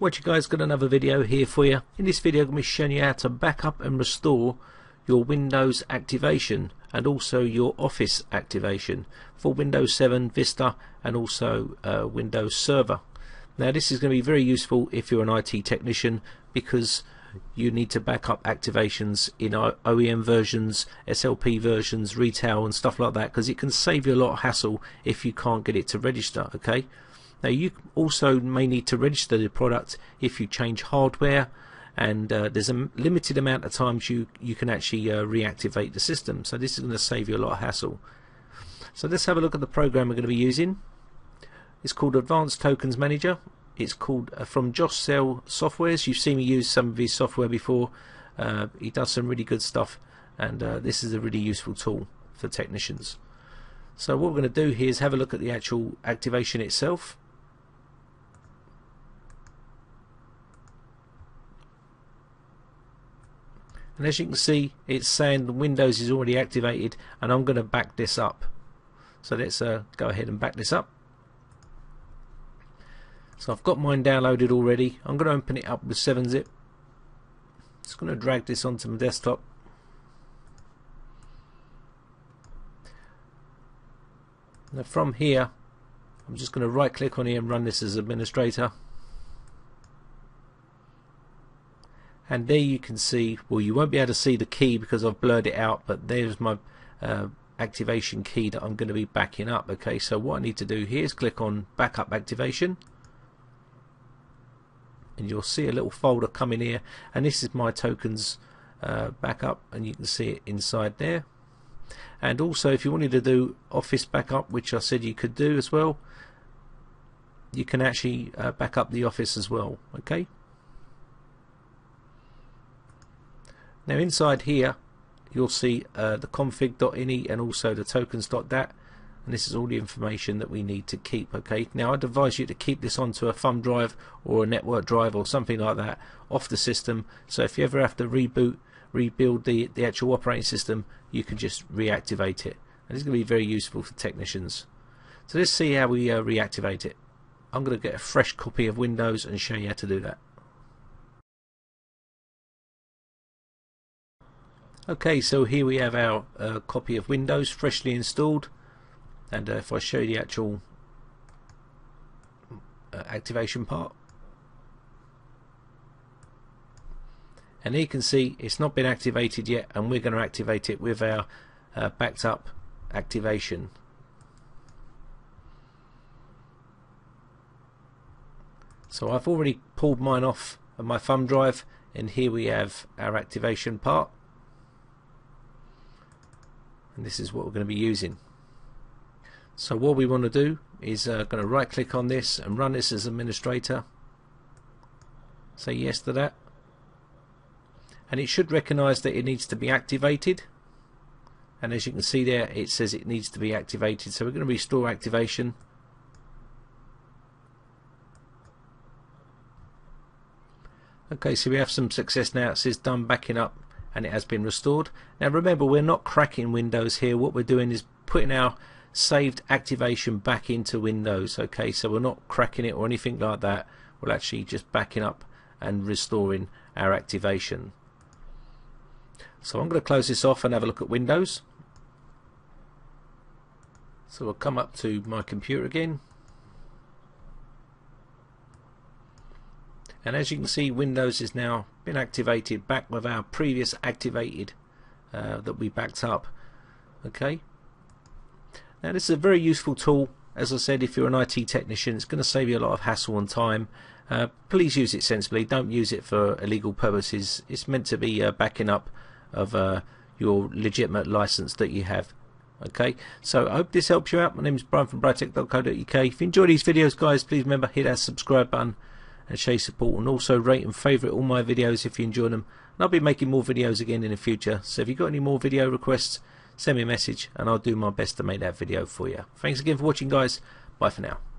What you guys got another video here for you. In this video I'm going to be showing you how to back up and restore your Windows activation and also your Office activation for Windows 7, Vista and also uh, Windows Server. Now this is going to be very useful if you're an IT technician because you need to back up activations in OEM versions, SLP versions, retail and stuff like that because it can save you a lot of hassle if you can't get it to register okay now you also may need to register the product if you change hardware and uh, there's a limited amount of times you, you can actually uh, reactivate the system. So this is going to save you a lot of hassle. So let's have a look at the program we're going to be using. It's called Advanced Tokens Manager. It's called uh, from Josh Cell Softwares. You've seen me use some of his software before. Uh, he does some really good stuff and uh, this is a really useful tool for technicians. So what we're going to do here is have a look at the actual activation itself. And as you can see it's saying the Windows is already activated and I'm going to back this up. So let's uh, go ahead and back this up. So I've got mine downloaded already. I'm going to open it up with 7-zip just going to drag this onto my desktop. Now from here I'm just going to right click on here and run this as administrator and there you can see well you won't be able to see the key because I've blurred it out but there's my uh, activation key that I'm going to be backing up. Okay so what I need to do here is click on backup activation. And you'll see a little folder come in here and this is my tokens uh, backup and you can see it inside there. And also if you wanted to do office backup which I said you could do as well you can actually uh, back up the office as well. Okay Now inside here you'll see uh, the config.ini and also the tokens.dat and this is all the information that we need to keep okay? Now I'd advise you to keep this onto a thumb drive or a network drive or something like that off the system. So if you ever have to reboot rebuild the the actual operating system you can just reactivate it. And it's going to be very useful for technicians. So let's see how we uh, reactivate it. I'm going to get a fresh copy of Windows and show you how to do that Okay, so here we have our uh, copy of Windows freshly installed. And uh, if I show you the actual uh, activation part. And here you can see it's not been activated yet and we're going to activate it with our uh, backed up activation. So I've already pulled mine off of my thumb drive and here we have our activation part and this is what we're going to be using. So what we want to do is uh, going to right click on this and run this as administrator. Say yes to that. And it should recognize that it needs to be activated. And as you can see there it says it needs to be activated. So we're going to restore activation. Okay so we have some success now. It says done backing up and it has been restored. Now remember we're not cracking Windows here. What we're doing is putting our saved activation back into Windows okay? So we're not cracking it or anything like that. We're actually just backing up and restoring our activation. So I'm going to close this off and have a look at Windows. So we'll come up to my computer again and as you can see Windows has now been activated back with our previous activated uh, that we backed up. Okay? Now this is a very useful tool. As I said if you're an IT technician it's going to save you a lot of hassle and time. Uh, please use it sensibly. Don't use it for illegal purposes. It's meant to be uh, backing up of uh, your legitimate license that you have. Okay? So I hope this helps you out. My name is Brian from britec.co.uk if you enjoy these videos guys please remember hit that subscribe button and show support and also rate and favourite all my videos if you enjoy them. And I'll be making more videos again in the future. So if you've got any more video requests send me a message and I'll do my best to make that video for you. Thanks again for watching guys. Bye for now